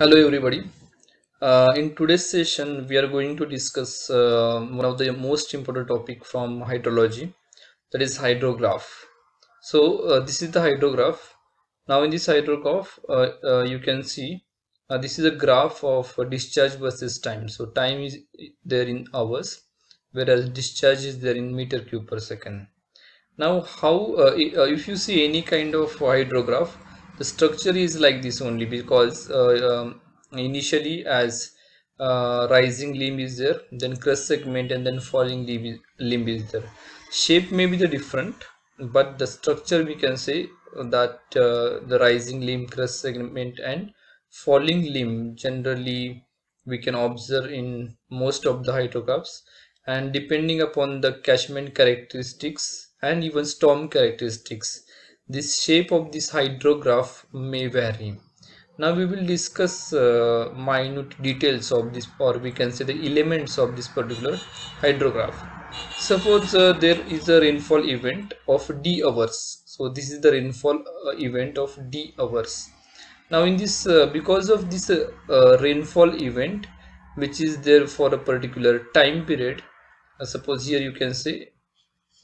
Hello everybody. Uh, in today's session, we are going to discuss uh, one of the most important topic from hydrology, that is hydrograph. So uh, this is the hydrograph. Now in this hydrograph, uh, uh, you can see uh, this is a graph of discharge versus time. So time is there in hours, whereas discharge is there in meter cube per second. Now how, if you see any kind of hydrograph, the structure is like this only because uh, um, initially as uh, rising limb is there then crest segment and then falling limb is, limb is there. Shape may be the different but the structure we can say that uh, the rising limb crest segment and falling limb generally we can observe in most of the hydrographs and depending upon the catchment characteristics and even storm characteristics this shape of this hydrograph may vary. Now we will discuss uh, minute details of this or we can say the elements of this particular hydrograph. Suppose uh, there is a rainfall event of d hours. So this is the rainfall uh, event of d hours. Now in this uh, because of this uh, uh, rainfall event which is there for a particular time period suppose here you can say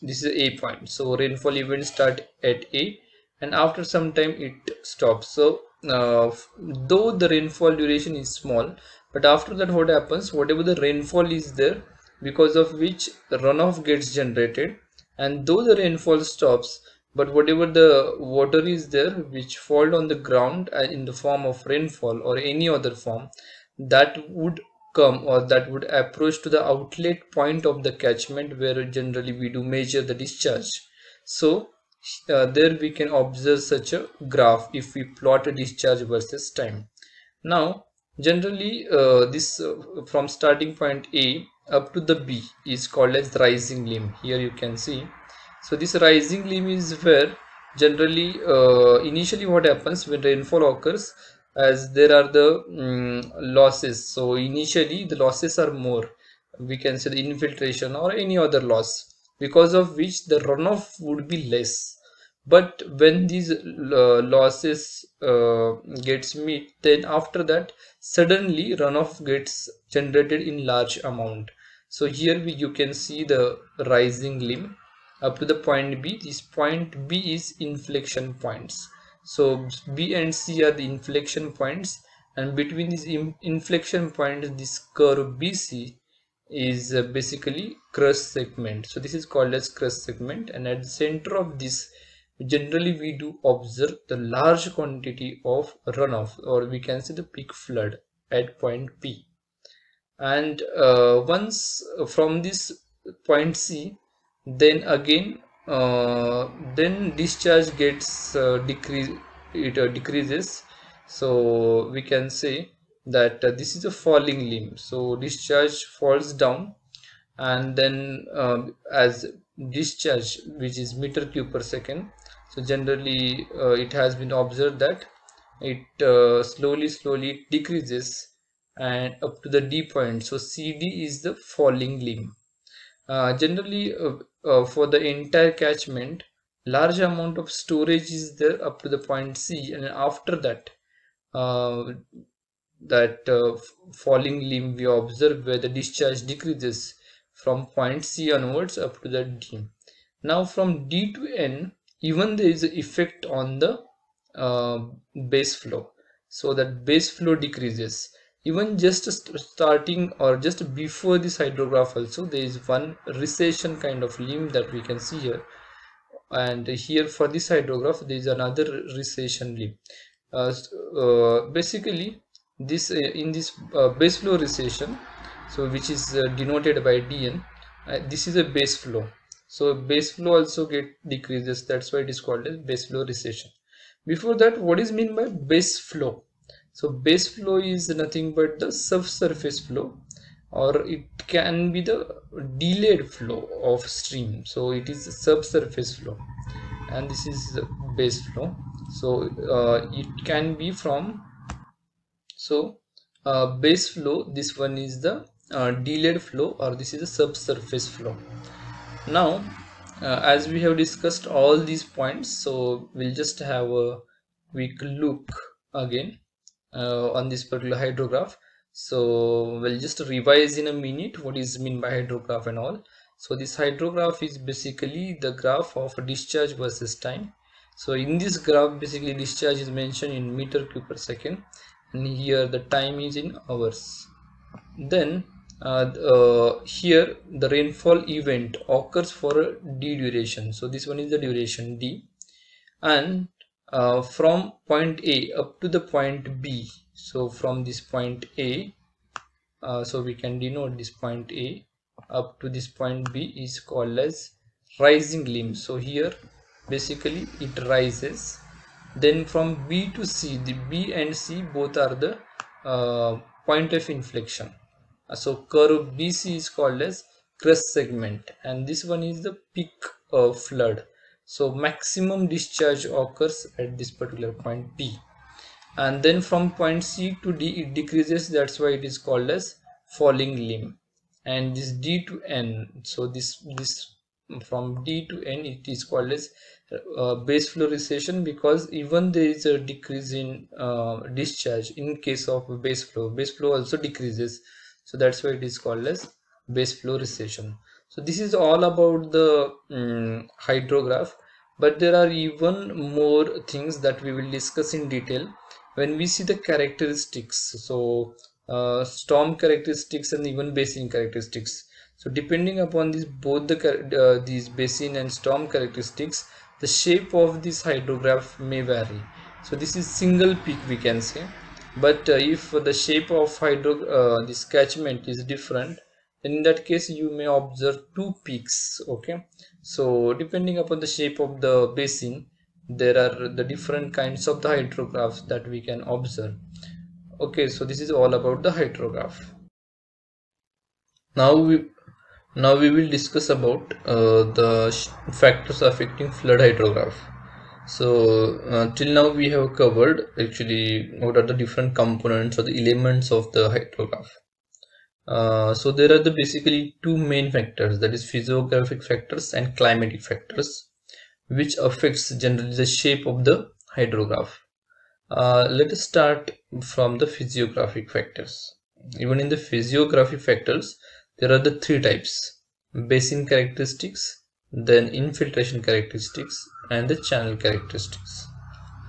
this is a point. So rainfall event start at a and after some time it stops. So uh, though the rainfall duration is small but after that what happens? Whatever the rainfall is there because of which runoff gets generated and though the rainfall stops but whatever the water is there which fall on the ground uh, in the form of rainfall or any other form that would come or that would approach to the outlet point of the catchment where generally we do measure the discharge. So uh, there we can observe such a graph if we plot a discharge versus time. Now generally uh, this uh, from starting point a up to the b is called as rising limb. Here you can see. So this rising limb is where generally uh, initially what happens when rainfall occurs as there are the um, losses. So initially the losses are more. We can say the infiltration or any other loss because of which the runoff would be less. But when these uh, losses uh, gets meet then after that suddenly runoff gets generated in large amount. So here we, you can see the rising limb up to the point b. This point b is inflection points so b and c are the inflection points and between these inflection points this curve bc is uh, basically crest segment. So this is called as crest segment and at the center of this generally we do observe the large quantity of runoff or we can say the peak flood at point p. And uh, once from this point c then again uh, then discharge gets uh, decrease it uh, decreases. So we can say that uh, this is a falling limb. So discharge falls down and then um, as discharge which is meter cube per second so generally uh, it has been observed that it slowly slowly decreases and up to the d point. So cd is the falling limb generally uh, uh, for the entire catchment large amount of storage is there up to the point c and after that uh, that uh, falling limb we observe where the discharge decreases from point c onwards up to the d. Now from d to n even there is an effect on the base flow. So that base flow decreases even just starting or just before this hydrograph also there is one recession kind of limb that we can see here. And here for this hydrograph there is another recession limb. Uh, uh, basically this uh, in this uh, base flow recession so which is uh, denoted by dn uh, this is a base flow. So base flow also get decreases. That's why it is called as base flow recession. Before that what is mean by base flow so base flow is nothing but the subsurface flow or it can be the delayed flow of stream. So it is subsurface flow and this is the base flow. So uh, it can be from so uh, base flow this one is the uh, delayed flow or this is a subsurface flow. Now uh, as we have discussed all these points so we'll just have a quick look again uh, on this particular hydrograph. So we'll just revise in a minute what is mean by hydrograph and all. So this hydrograph is basically the graph of discharge versus time. So in this graph basically discharge is mentioned in meter cube per second. And here the time is in hours. Then uh, uh, here the rainfall event occurs for a d duration. So this one is the duration d. And uh, from point a up to the point b. So from this point a uh, so we can denote this point a up to this point b is called as rising limb. So here basically it rises. Then from b to c the b and c both are the uh, point of inflection. So curve bc is called as crest segment. And this one is the peak of flood so maximum discharge occurs at this particular point p. And then from point c to d it decreases. That's why it is called as falling limb. And this d to n so this this from d to n it is called as uh, base flow recession because even there is a decrease in uh, discharge in case of base flow. Base flow also decreases. So that's why it is called as base flow recession so this is all about the um, hydrograph but there are even more things that we will discuss in detail when we see the characteristics. So uh, storm characteristics and even basin characteristics. So depending upon these both the uh, these basin and storm characteristics the shape of this hydrograph may vary. So this is single peak we can say. But uh, if the shape of hydro uh, this catchment is different in that case you may observe two peaks okay? So depending upon the shape of the basin there are the different kinds of the hydrographs that we can observe. Okay so this is all about the hydrograph. Now we now we will discuss about uh, the factors affecting flood hydrograph. So uh, till now we have covered actually what are the different components or the elements of the hydrograph uh, so there are the basically two main factors that is physiographic factors and climatic factors which affects generally the shape of the hydrograph. Uh, let us start from the physiographic factors. Even in the physiographic factors there are the three types basin characteristics then infiltration characteristics and the channel characteristics.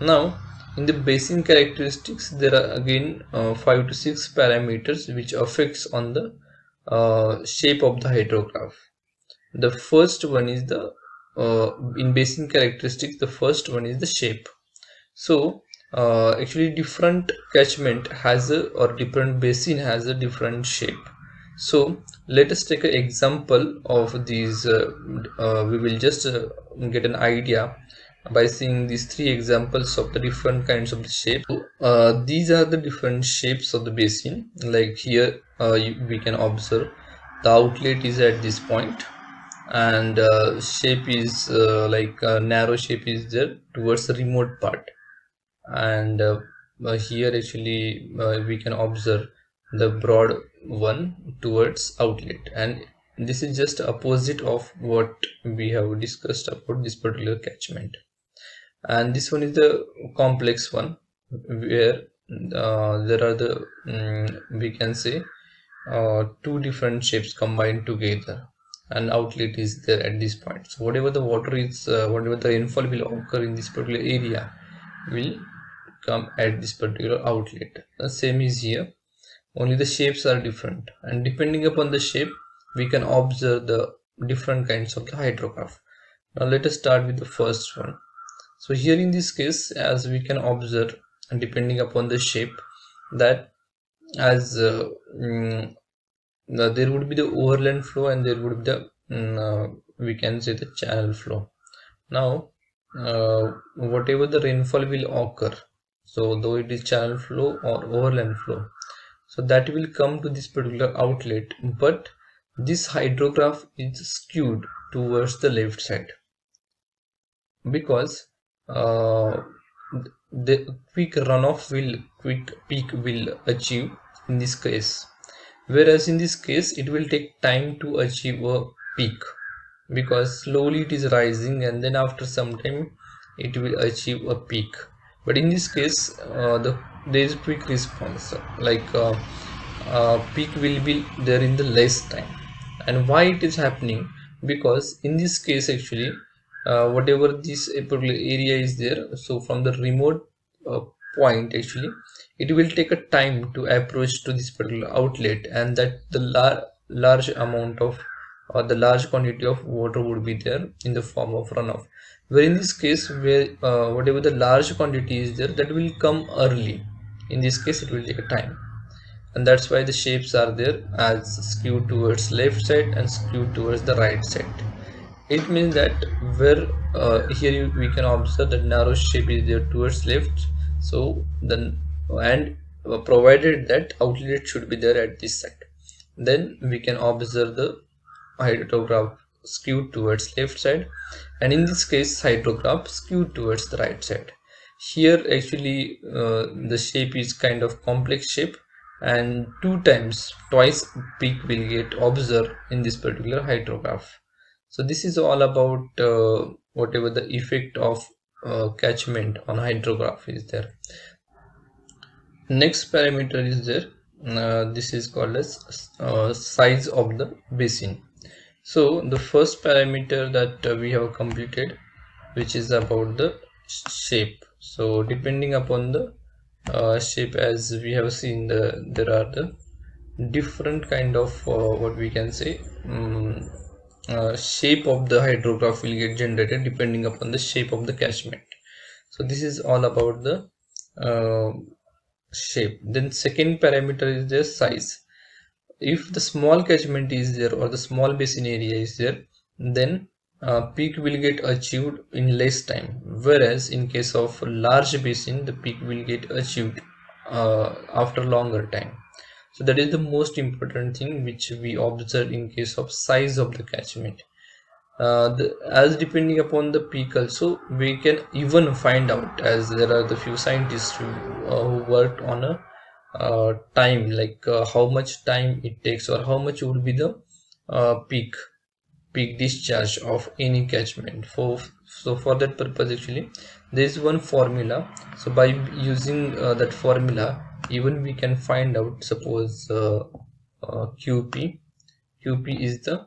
Now in the basin characteristics there are again uh, 5 to 6 parameters which affects on the uh, shape of the hydrograph. The first one is the uh, in basin characteristics the first one is the shape. So uh, actually different catchment has a or different basin has a different shape. So let us take an example of these uh, uh, we will just get an idea by seeing these three examples of the different kinds of the shape. Uh, these are the different shapes of the basin. Like here uh, you, we can observe the outlet is at this point and uh, shape is like narrow shape is there towards the remote part. And here actually we can observe the broad one towards outlet. And this is just opposite of what we have discussed about this particular catchment and this one is the complex one where uh, there are the um, we can say uh, two different shapes combined together. And outlet is there at this point. So whatever the water is uh, whatever the rainfall will occur in this particular area will come at this particular outlet. The same is here. Only the shapes are different. And depending upon the shape we can observe the different kinds of the hydrograph now let us start with the first one so here in this case as we can observe depending upon the shape that as uh, mm, there would be the overland flow and there would be the mm, uh, we can say the channel flow. Now uh, whatever the rainfall will occur so though it is channel flow or overland flow so that will come to this particular outlet but this hydrograph is skewed towards the left side. Because uh, the quick runoff will quick peak will achieve in this case. Whereas in this case it will take time to achieve a peak because slowly it is rising and then after some time it will achieve a peak. But in this case uh, the there is quick response like uh, uh, peak will be there in the less time. And why it is happening? Because in this case actually uh, whatever this area is there so from the remote uh, point actually it will take a time to approach to this particular outlet and that the lar large amount of or the large quantity of water would be there in the form of runoff. Where in this case where uh, whatever the large quantity is there that will come early. In this case it will take a time. And that's why the shapes are there as skewed towards left side and skewed towards the right side it means that where uh, here you, we can observe that narrow shape is there towards left. So then and uh, provided that outlet should be there at this side. Then we can observe the hydrograph skewed towards left side. And in this case hydrograph skewed towards the right side. Here actually uh, the shape is kind of complex shape. And two times twice peak will get observed in this particular hydrograph so this is all about uh, whatever the effect of uh, catchment on hydrograph is there. Next parameter is there. Uh, this is called as uh, size of the basin. So the first parameter that uh, we have completed which is about the shape. So depending upon the uh, shape as we have seen the there are the different kind of what we can say um, uh, shape of the hydrograph will get generated depending upon the shape of the catchment. So this is all about the uh, shape. Then second parameter is the size. If the small catchment is there or the small basin area is there then uh, peak will get achieved in less time. Whereas in case of large basin the peak will get achieved uh, after longer time so that is the most important thing which we observe in case of size of the catchment. Uh, the, as depending upon the peak also we can even find out as there are the few scientists who, uh, who worked on a uh, time like uh, how much time it takes or how much would be the uh, peak peak discharge of any catchment. For so for that purpose actually there is one formula. So by using uh, that formula even we can find out suppose qp qp is the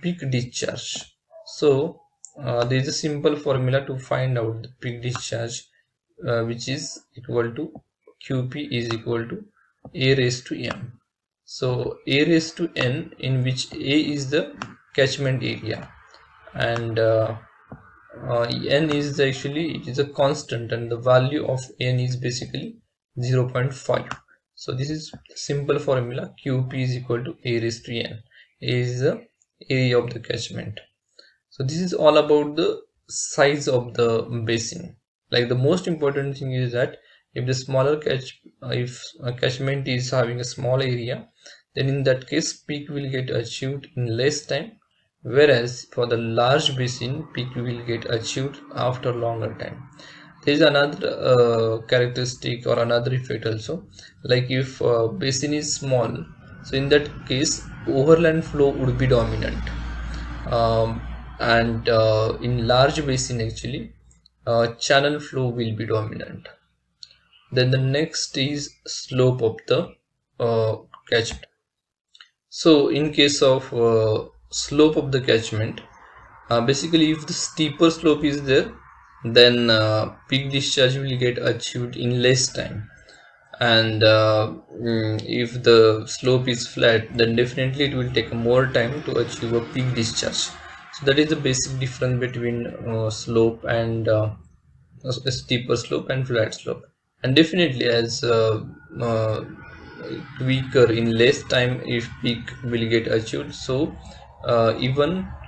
peak discharge. So uh, there is a simple formula to find out the peak discharge uh, which is equal to qp is equal to a raised to m. So a raised to n in which a is the catchment area. And uh, uh, n is actually it is a constant and the value of n is basically 0.5 so this is simple formula. Qp is equal to a raised to n. A is the area of the catchment. So this is all about the size of the basin. Like the most important thing is that if the smaller catch uh, if a catchment is having a small area then in that case peak will get achieved in less time whereas for the large basin peak will get achieved after longer time there is another uh, characteristic or another effect also. Like if uh, basin is small so in that case overland flow would be dominant. Um, and uh, in large basin actually uh, channel flow will be dominant. Then the next is slope of the uh, catchment. So in case of uh, slope of the catchment basically if the steeper slope is there then uh, peak discharge will get achieved in less time. And mm, if the slope is flat then definitely it will take more time to achieve a peak discharge. So that is the basic difference between uh, slope and uh, steeper slope and flat slope. And definitely as uh, uh, weaker in less time if peak will get achieved. So uh, even uh,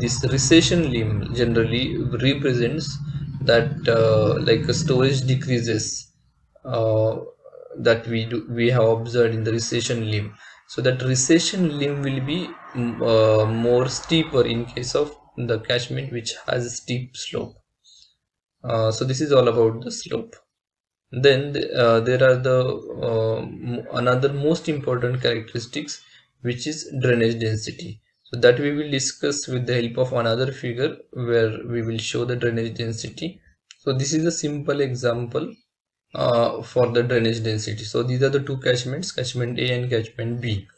this recession limb generally represents that like a storage decreases that we do we have observed in the recession limb so that recession limb will be mm, uh, more steeper in case of the catchment which has a steep slope. Uh, so this is all about the slope. Then uh, there are the uh, another most important characteristics which is drainage density so that we will discuss with the help of another figure where we will show the drainage density. So this is a simple example uh, for the drainage density. So these are the two catchments catchment a and catchment b.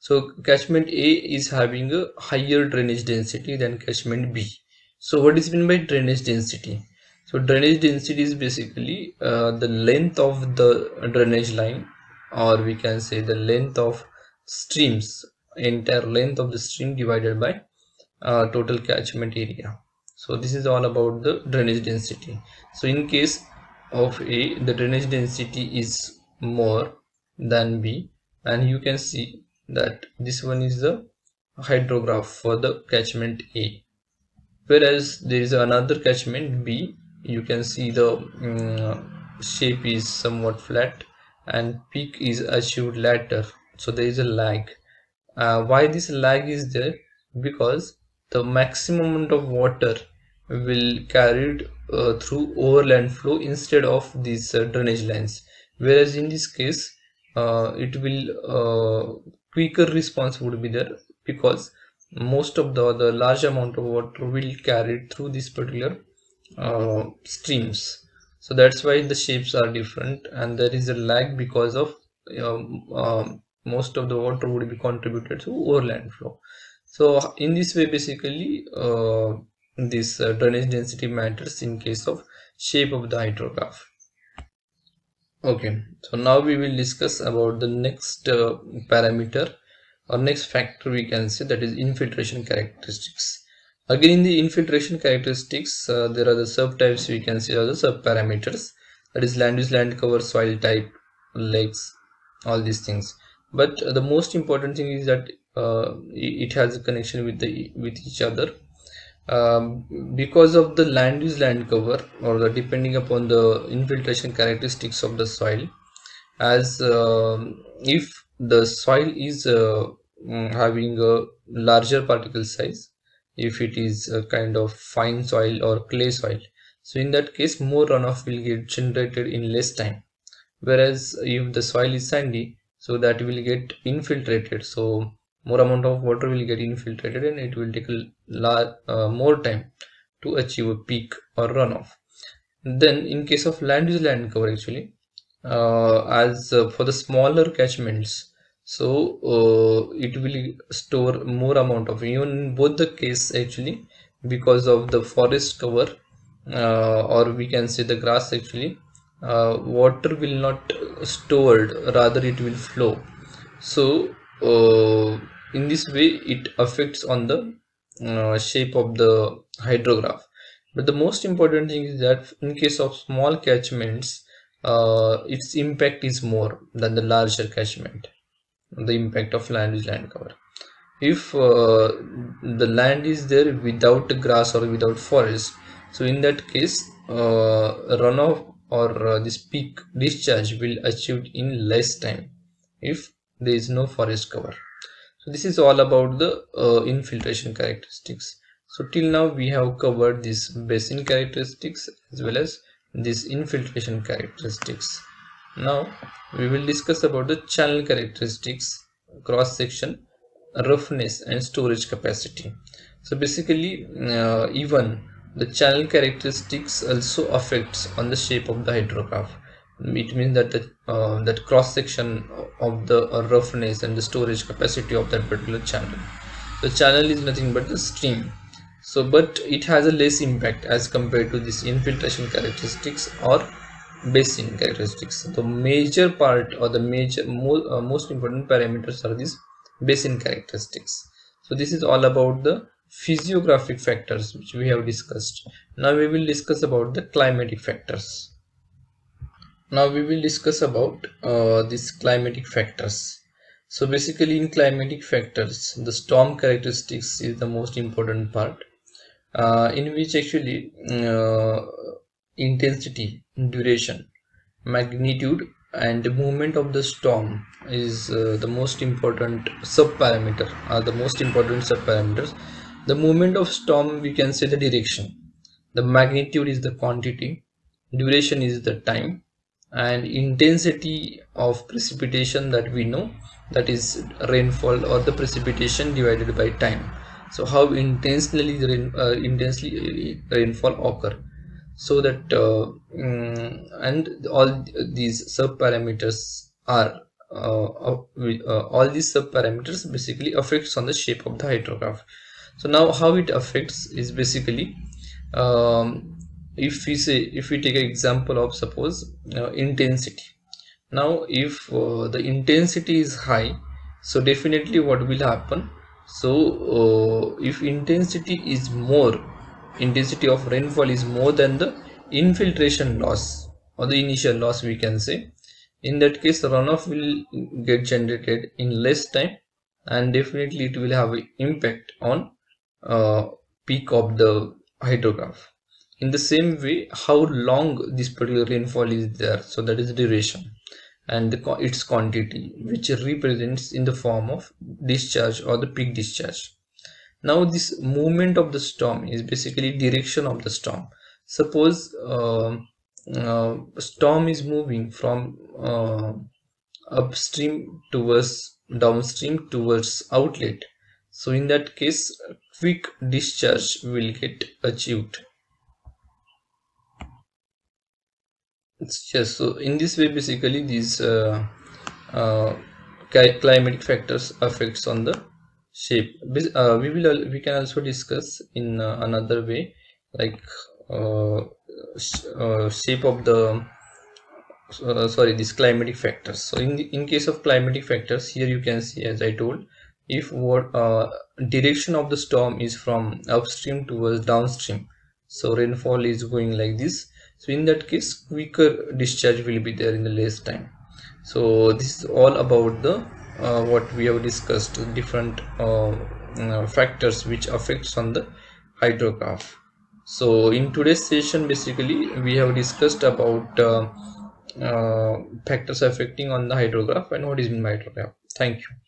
So catchment a is having a higher drainage density than catchment b. So what is meant by drainage density? So drainage density is basically uh, the length of the drainage line or we can say the length of streams entire length of the stream divided by uh, total catchment area. So this is all about the drainage density. So in case of a the drainage density is more than b and you can see that this one is the hydrograph for the catchment a. Whereas there is another catchment b. You can see the um, shape is somewhat flat and peak is achieved later. So there is a lag uh, why this lag is there? Because the maximum amount of water will carried uh, through overland flow instead of these uh, drainage lines. Whereas in this case uh, it will uh, quicker response would be there because most of the, the large amount of water will carried through these particular uh, streams. So that's why the shapes are different and there is a lag because of um, um, most of the water would be contributed to overland flow so in this way basically uh, this uh, drainage density matters in case of shape of the hydrograph. Okay so now we will discuss about the next uh, parameter or next factor we can say that is infiltration characteristics. Again in the infiltration characteristics uh, there are the subtypes we can see are the sub parameters that is land use land cover soil type lakes all these things but the most important thing is that uh, it has a connection with the with each other. Um, because of the land use land cover or the depending upon the infiltration characteristics of the soil as uh, if the soil is uh, mm, having a larger particle size if it is a kind of fine soil or clay soil so in that case more runoff will get generated in less time. Whereas if the soil is sandy so that will get infiltrated. So more amount of water will get infiltrated and it will take a uh, more time to achieve a peak or runoff. Then in case of land use land cover actually uh, as uh, for the smaller catchments so uh, it will store more amount of even both the case actually because of the forest cover uh, or we can say the grass actually uh, water will not stored rather it will flow. So in this way it affects on the uh, shape of the hydrograph. But the most important thing is that in case of small catchments uh, its impact is more than the larger catchment the impact of land is land cover. If uh, the land is there without grass or without forest so in that case uh, runoff or uh, this peak discharge will achieved in less time if there is no forest cover. So this is all about the uh, infiltration characteristics. So till now we have covered this basin characteristics as well as this infiltration characteristics. Now we will discuss about the channel characteristics cross section roughness and storage capacity. So basically uh, even the channel characteristics also affects on the shape of the hydrograph it means that the uh, that cross section of the roughness and the storage capacity of that particular channel. The channel is nothing but the stream. So but it has a less impact as compared to this infiltration characteristics or basin characteristics. The major part or the major mo uh, most important parameters are these basin characteristics. So this is all about the physiographic factors which we have discussed. Now we will discuss about the climatic factors. Now we will discuss about uh, these climatic factors. So basically in climatic factors the storm characteristics is the most important part uh, in which actually uh, intensity duration magnitude and the movement of the storm is uh, the most important sub parameter are the most important sub parameters the movement of storm we can say the direction. The magnitude is the quantity duration is the time and intensity of precipitation that we know that is rainfall or the precipitation divided by time. So how intensely the rain, uh, intensely uh, rainfall occur. So that uh, mm, and all these sub parameters are uh, uh, all these sub parameters basically affects on the shape of the hydrograph so now how it affects is basically um, if we say if we take an example of suppose uh, intensity. Now if uh, the intensity is high so definitely what will happen? So uh, if intensity is more intensity of rainfall is more than the infiltration loss or the initial loss we can say in that case runoff will get generated in less time and definitely it will have an impact on peak of the hydrograph. In the same way how long this particular rainfall is there so that is duration and the, its quantity which represents in the form of discharge or the peak discharge. Now this movement of the storm is basically direction of the storm. Suppose uh, uh, storm is moving from uh, upstream towards downstream towards outlet. So in that case quick discharge will get achieved. Yes so in this way basically these uh, uh, climatic factors affects on the shape. Uh, we will we can also discuss in uh, another way like uh, uh, shape of the sorry these climatic factors. So in the, in case of climatic factors here you can see as i told if what direction of the storm is from upstream towards downstream. So rainfall is going like this. So in that case quicker discharge will be there in the less time. So this is all about the uh, what we have discussed different uh, uh, factors which affects on the hydrograph. So in today's session basically we have discussed about uh, uh, factors affecting on the hydrograph and what is in hydrograph. Thank you